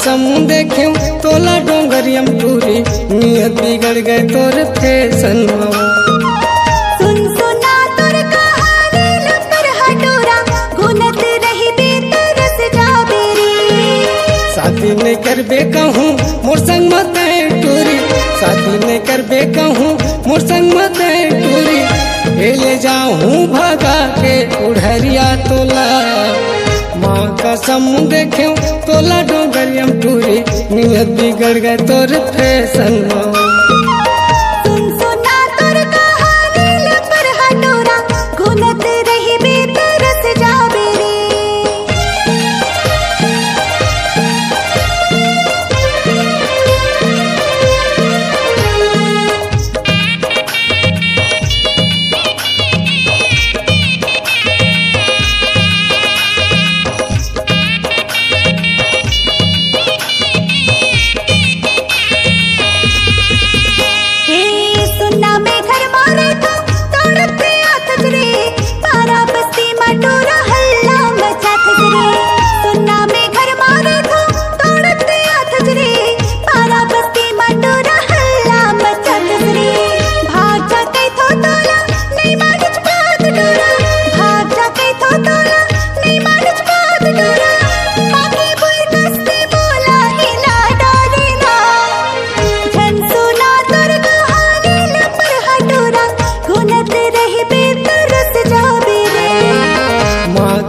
कसम देखे तोला डोंगरियम टूरी नियत बिगड़ गए तोर फ़ैशन सुन सुना तोर कहानी लपर हटोरा घुनत रही बेतरस जाबेरी। शादी नहीं करबे कहूँ मोर संग मत टूरी। शादी नहीं करबे कहूँ मोर संग मत टूरी। ले जाऊँ भगा के उड़हरिया तोला। कसम देखे तोला डोंगरियम टूरी नियत बिगड़ गए तोर फ़ैशन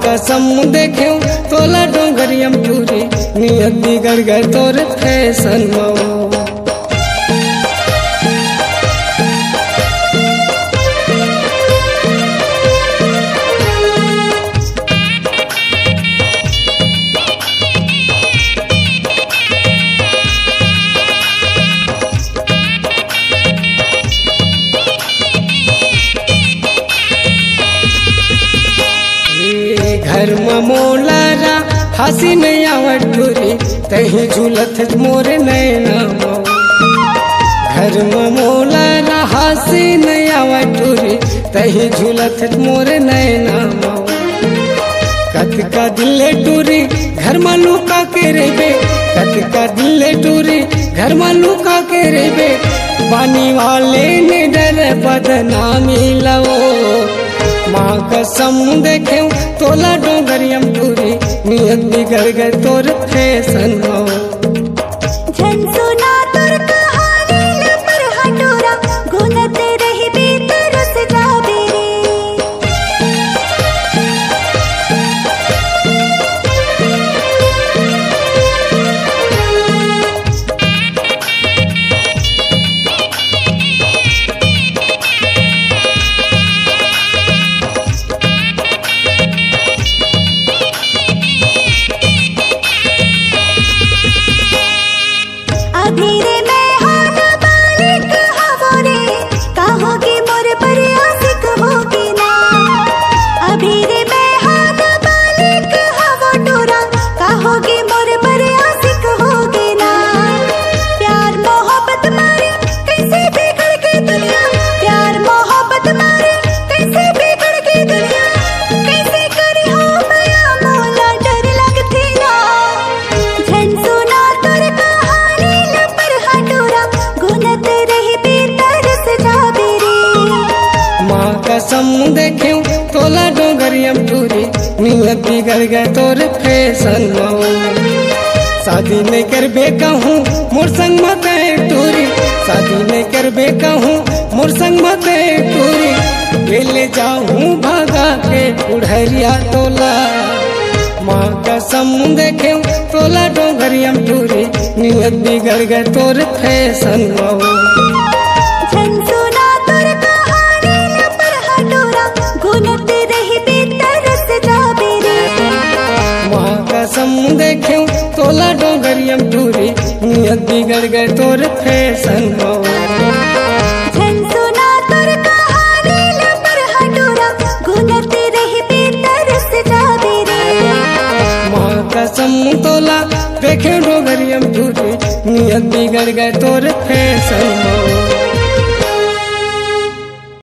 कसम देखे तोला डोंगरियम टूरी नियत बिगड़ तोर फ़ैशन ये हँसी नहीं आवत टूरी तही झूलत मोर नैना घर में मोलारा हँसी नहीं आवत टूरी तही झूलत मोर नैना कत का दिले टूरी, घर में लुका के रेबे कत का दिले टूरी, घर में लुका के रेबे पानी वाले ने डर बदनामी लवो। माँ कसम देखे तोला डोंगरियम पूरी नियत बिगड़ गए तोर फ़ैशन झन सुना कसम देखे तोला डोंगरियम टूरी नियत बिगड़ गए तोर फ़ैशन शादी नहीं करबे कहूँ मोर संग मत टूरी। शादी नहीं करबे कहूँ मोर संग मत टूरी। ले जाऊँ भागा के उड़हरिया तोला माँ कसम देखे तोला डोंगरियम टूरी नियत बिगड़ गए तोर फ़ैशन नियत बिगड़ गए तोर फ़ैशन हो कसम तोला देखे डोगरियम झूठे नियत बिगड़ गए तोर फ़ैशन